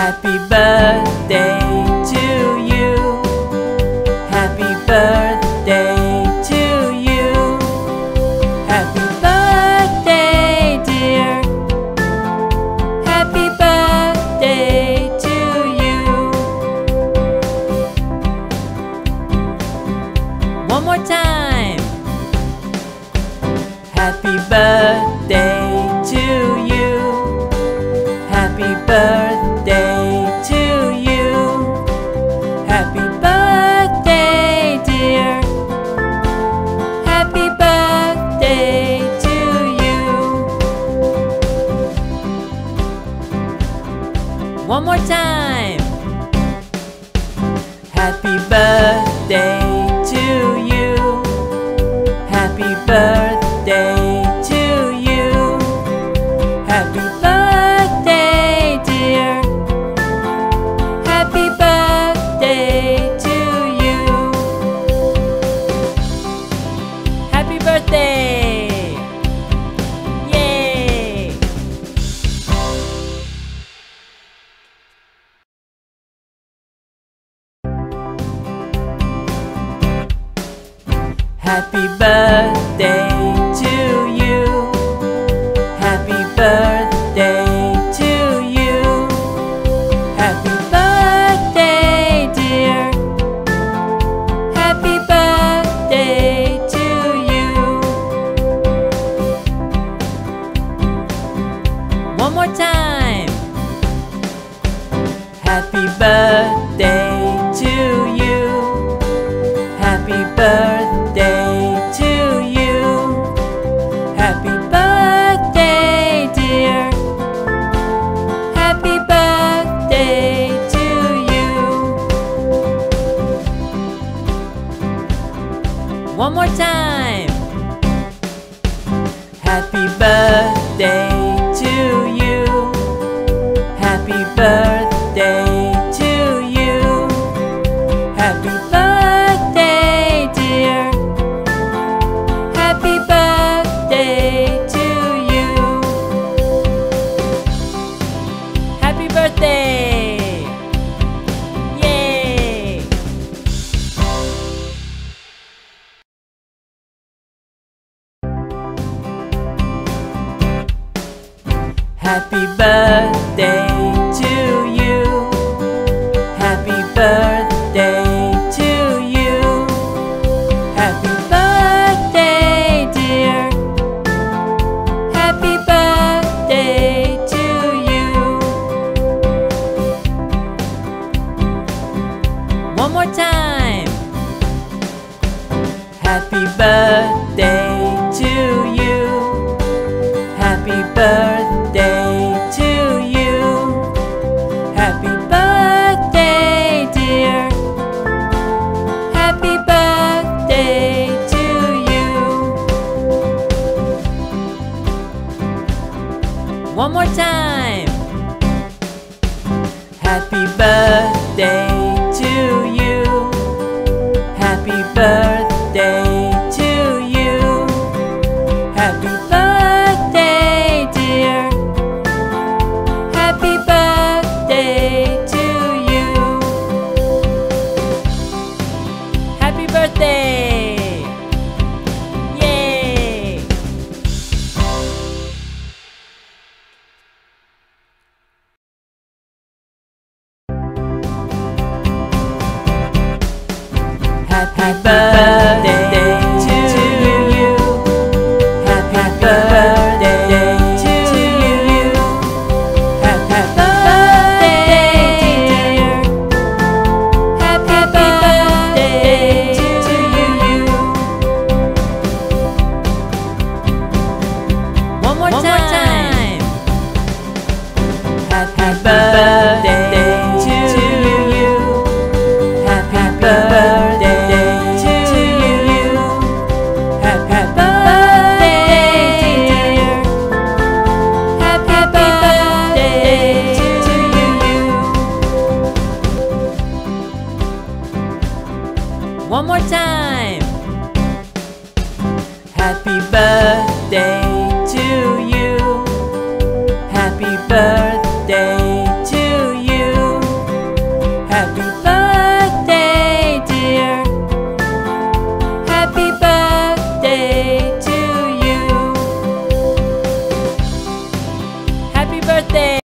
Happy birthday to you. Happy birthday to you. Happy birthday, dear. Happy birthday to you. One more time. Happy birthday One more time. Happy birthday Happy birthday to you. Happy birthday to you. Happy birthday, dear. Happy birthday to you. One more time. Happy birthday One more time. Happy birthday Happy birthday to you. Happy birthday to you. Happy birthday, dear. Happy birthday to you. One more time. Happy birthday One more time. Happy birthday Happy birthday to you. Happy birthday to you. Happy birthday, dear. Happy birthday to you. One more time. Happy. birthday